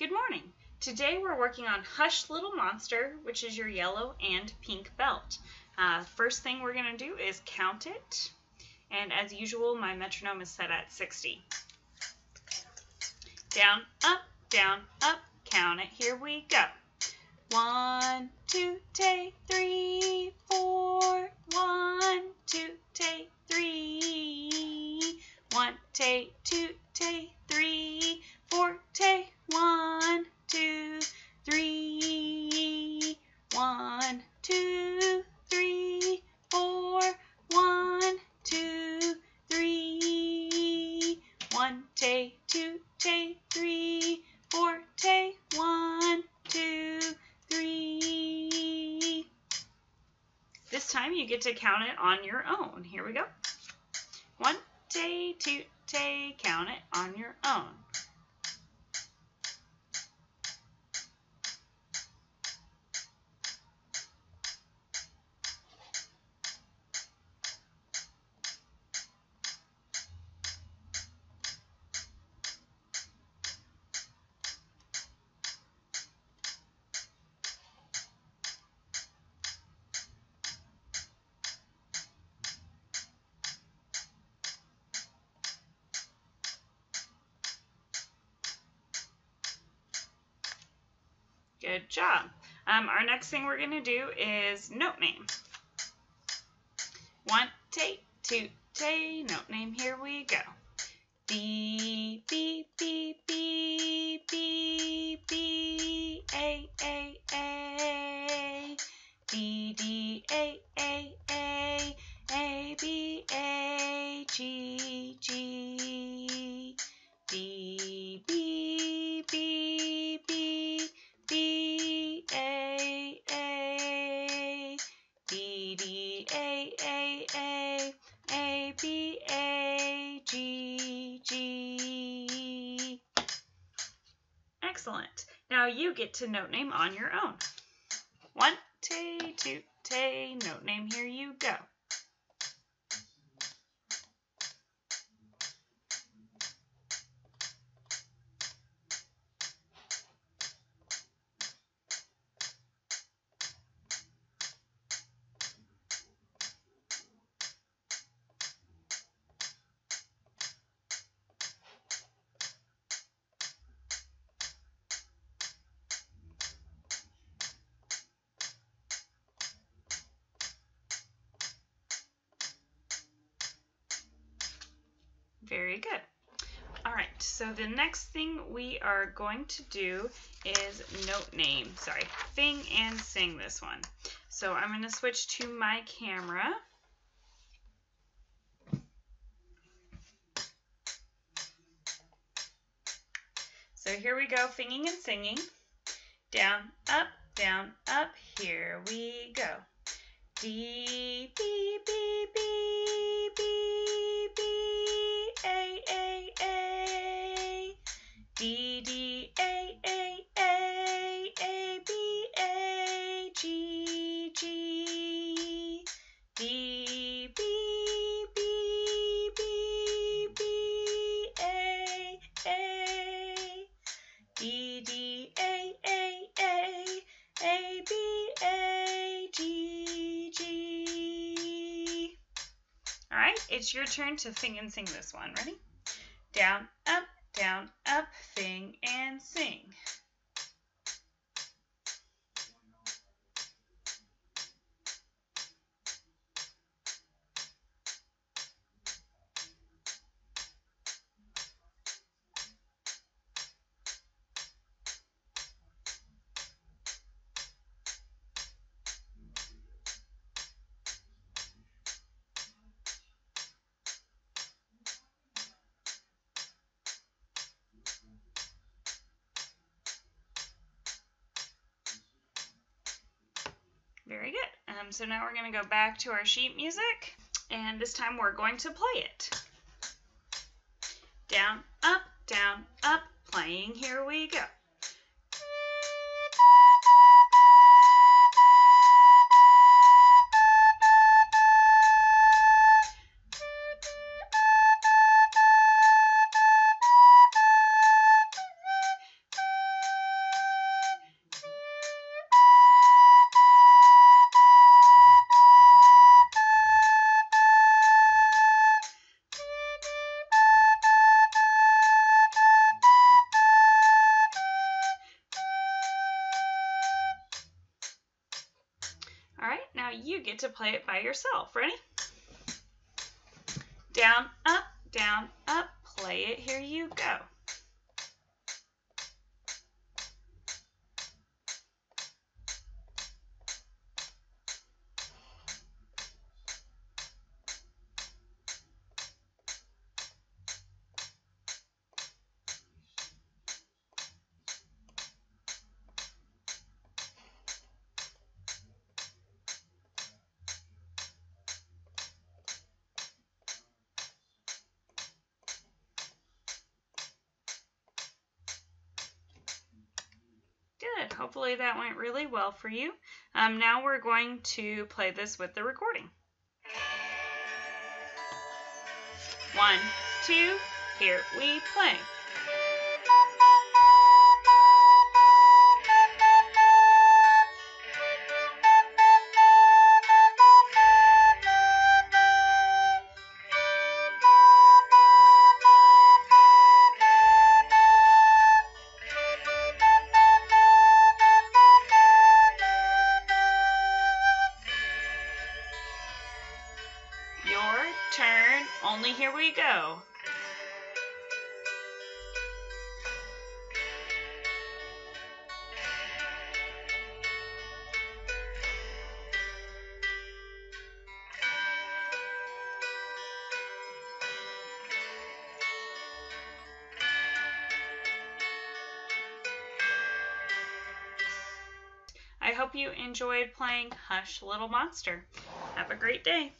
Good morning. Today we're working on Hush Little Monster, which is your yellow and pink belt. Uh, first thing we're going to do is count it. And as usual, my metronome is set at 60. Down, up, down, up, count it. Here we go. One, two, take three, four. One, two, take three. One, take two, take three, four, take one, two, three. One, two, three, four. One, two, three. One, take two, take three, four, take one, two, three. This time you get to count it on your own. Here we go. One, two, two, two, count it on your own. Good job. Um, our next thing we're going to do is note name. One, take, two, take, note name, here we go. B, B, B, B, B, B, A, Excellent. Now you get to note name on your own. One, two, two, two, note name, here you go. Very good. All right, so the next thing we are going to do is note name. Sorry, sing and sing this one. So I'm going to switch to my camera. So here we go, singing and singing. Down, up, down, up, here we go. D, B, B, B, it's your turn to sing and sing this one. Ready? Down, up, down, up, sing and sing. Very good. Um, so now we're going to go back to our sheet music, and this time we're going to play it. Down, up, down, up, playing, here we go. You get to play it by yourself. Ready? Down, up, down, up. Play it. Here you go. Hopefully that went really well for you. Um, now we're going to play this with the recording. One, two, here we play. Hope you enjoyed playing Hush Little Monster. Have a great day.